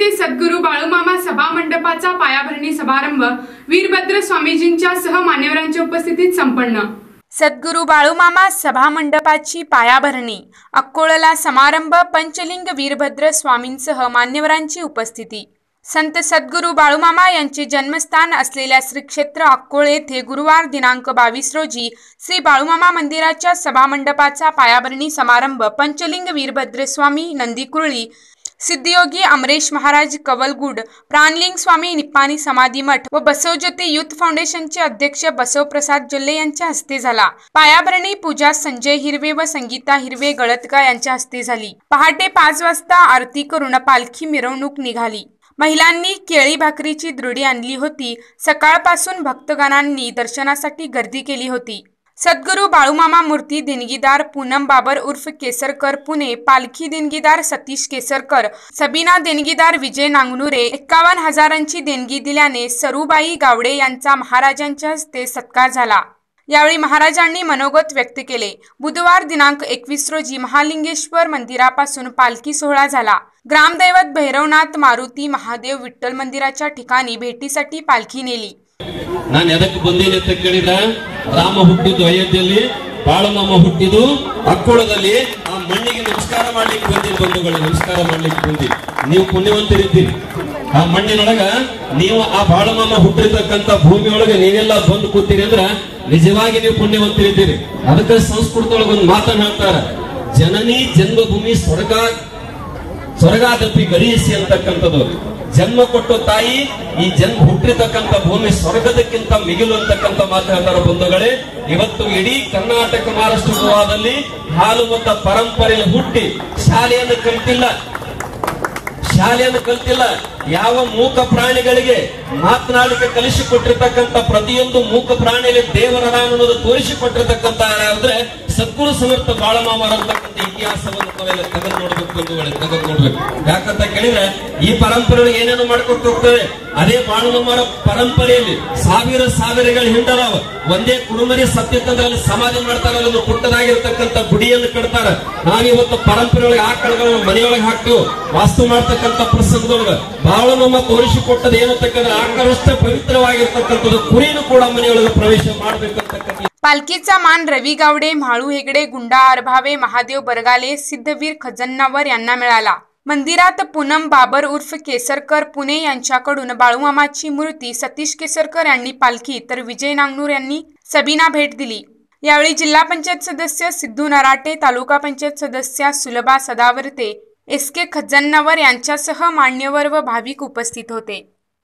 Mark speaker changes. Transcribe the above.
Speaker 1: येथे सद्गुरू बाळूमामा सभा मंडपाचा पायाभरणी समारंभ वीरभद्र स्वामीजींच्या सह मान्यवरांच्या उपस्थितीत संपन्न.
Speaker 2: सद्गुरू बाळूमामा सभा मंडपाची पायाभरणी अक्कोळला समारंभ पंचलिंग वीरभद्र स्वामींसह मान्यवरांची उपस्थिती. संत सद्गुरू बाळूमामा यांचे जन्मस्थान असलेल्या श्री क्षेत्र अक्कोळ येथे गुरुवार दिनांक बावीस रोजी श्री बाळूमामा मंदिराच्या सभामंडपाचा पायाभरणी समारंभ पंचलिंग वीरभद्र स्वामी नंदीकुर्ळी सिद्धियोगी अमरेश महाराज कवलगुड प्राणलिंग स्वामी निप्पाणी समाधी मठ व बसवज्योती युथ फाउंडेशनचे अध्यक्ष बसवप्रसाद जल्ले यांच्या हस्ते झाला. पायाभरणी पूजा संजय हिरवे व संगीता हिरवे गळतका यांच्या हस्ते झाली. पहाटे पाच वाजता आरती करून पालखी मिरवणूक निघाली. महिलांनी केळी भाकरीची दृढी आणली होती. सकाळपासून भक्तगणांनी दर्शनासाठी गर्दी केली होती. सद्गुरू बाळूमामा मूर्ती देणगीदार पूनम बाबर उर्फ केसरकर पुणे पालखी देणगीदार सतीश केसरकर सबीना देणगीदार विजय नांगनुरे एक्कावन्न हजारांची देणगी दिल्याने सरूबाई गावडे यांचा महाराजांच्या हस्ते सत्कार झाला. यावेळी महाराजांनी मनोगत व्यक्त केले. बुधवार दिनांक एकवीस रोजी महालिंगेश्वर मंदिरापासून पालखी सोहळा झाला. ग्रामदैवत भैरवनाथ मारुती महादेव विठ्ठल मंदिराच्या ठिकाणी भेटीसाठी पालखी नेली.
Speaker 3: ನಾನು ಎದಕ್ಕೆ ಬಂದಿಲ್ಲ ಅಂತ ಕೇಳಿದ್ರ? ರಾಮ ಹುಟ್ಟಿದ್ದು ಅಯೋಧ್ಯೆಯಲ್ಲಿ, ಬಾಳಮ್ಮ ಹುಟ್ಟಿದ್ದು ಅಕ್ಕೋಳದಲ್ಲಿ. ಆ ಮಣ್ಣಿಗೆ ನಮಸ್ಕಾರ ಮಾಡ್ಲಿಕ್ಕೆ ಬಂದಿ ಬಂಧುಗಳು, ನಮಸ್ಕಾರ ಮಾಡ್ಲಿಕ್ಕೆ ಬಂದಿ. ನೀವು ಪುಣ್ಯವಂತರಿದ್ದೀರಿ. ಆ ಮಣ್ಣಿನೊಳಗ ನೀವು ಆ ಬಾಳಮ್ಮ ಹುಟ್ಟಿರ್ತಕ್ಕಂತ ಭೂಮಿಯೊಳಗೆ ನೀವೆಲ್ಲ ಬಂದು ಕೂತೀರಿ ಅಂದ್ರ ನಿಜವಾಗಿ ನೀವು ಪುಣ್ಯವಂತರಿದ್ದೀರಿ. ಅದಕ್ಕೆ ಸಂಸ್ಕೃತದೊಳಗೆ ಒಂದು ಮಾತನ್ನ ಹೇಳ್ತಾರ. ಜನನಿ ಜನ್ಮಭೂಮಿ ಸ್ವರ್ಗ ಸ್ವರ್ಗಾದಪಿ ಗರಿಸಿ ಅಂತಕ್ಕಂಥದ್ದು. ಜನ್ಮ ಕೊಟ್ಟು ತಾಯಿ, ಈ ಜನ್ಮ ಹುಟ್ಟಿರ್ತಕ್ಕಂಥ ಭೂಮಿ ಸ್ವರ್ಗದಕ್ಕಿಂತ ಮಿಗಿಲು ಅಂತಕ್ಕಂಥ ಮಾತು ಬಂಧುಗಳೇ. ಇವತ್ತು ಇಡೀ ಕರ್ನಾಟಕ ಮಹಾರಾಷ್ಟ್ರ ಗೋವಾದಲ್ಲಿ ಹಾಲು ಮತ್ತ ಪರಂಪರೆಯಲ್ಲಿ ಹುಟ್ಟಿ ಶಾಲೆಯನ್ನು ಕಲಿತಿಲ್ಲ. ಶಾಲೆಯನ್ನು ಕಲಿತಿಲ್ಲ. ಯಾವ ಮೂಕ ಪ್ರಾಣಿಗಳಿಗೆ ಮಾತನಾಡಲಿಕ್ಕೆ ಕಲಿಸಿಕೊಟ್ಟಿರ್ತಕ್ಕಂಥ ಪ್ರತಿಯೊಂದು ಮೂಕ ಪ್ರಾಣಿಯಲ್ಲಿ ದೇವರ ಅನ್ನೋದು ತೋರಿಸಿಕೊಟ್ಟಿರ್ತಕ್ಕಂಥ ಯಾವ್ದ್ರೆ ಸದ್ಗುರು ಸಮರ್ಥ ಬಾಳಮಾಮರ ಅಂತಕ್ಕಂಥ ಇತಿಹಾಸವನ್ನು ನಾವೆಲ್ಲ ತೆಗೆದು ನೋಡ್ಬೇಕು ಹೇಳಿ ತೆಗೆದು ನೋಡ್ಬೇಕು. ಯಾಕಂತ ಕೇಳಿದ್ರೆ ಈ ಪರಂಪರೆಗಳು ಏನೇನು ಮಾಡ್ಕೊಟ್ಟು ಹೋಗ್ತವೆ. ಅದೇ ಬಾಳಮಾಮರ ಪರಂಪರೆಯಲ್ಲಿ ಸಾವಿರ ಸಾವಿರಗಳು ಹಿಂಡದಾವ. ಒಂದೇ ಕುರುಮರಿ ಸತ್ಯತಂದ್ರಲ್ಲಿ ಸಮಾಧಿ ಮಾಡ್ತಾರ ಒಂದು ಪುಟ್ಟದಾಗಿರ್ತಕ್ಕಂಥ ಗುಡಿಯನ್ನು ಕಟ್ತಾರ. ನಾವಿವತ್ತು ಪರಂಪರೆ ಒಳಗೆ ಆಕಳಗಳನ್ನು ಮನೆಯೊಳಗೆ ಹಾಕ್ತು ವಾಸ್ತು ಮಾಡ್ತಕ್ಕಂಥ ಪ್ರಸಂಗದೊಳಗೆ ಬಾಳಮಾಮ ತೋರಿಸಿಕೊಟ್ಟದ ಏನಂತಕ್ಕಂದ್ರೆ ಆಕಳಷ್ಟ ಪವಿತ್ರವಾಗಿರ್ತಕ್ಕಂಥದ್ದು ಕುರಿನೂ ಕೂಡ ಮನೆಯೊಳಗೆ ಪ್ರವೇಶ ಮಾಡ್ಬೇಕಂತಕ್ಕಂಥ
Speaker 2: पालखीचा मान रवी गावडे म्हाळू हेगडे गुंडा आरभावे महादेव बरगाले सिद्धवीर खजन्नावर यांना मिळाला. मंदिरात पूनम बाबर उर्फ केसरकर पुणे यांच्याकडून बाळूमामाची मूर्ती सतीश केसरकर यांनी पालखी तर विजय नांगनूर यांनी सबीना भेट दिली. यावेळी जिल्हा पंचायत सदस्य सिद्धू नराटे तालुका पंचायत सदस्या सुलभा सदावर्ते एस के खजन्नावर यांच्यासह मान्यवर व भाविक उपस्थित होते.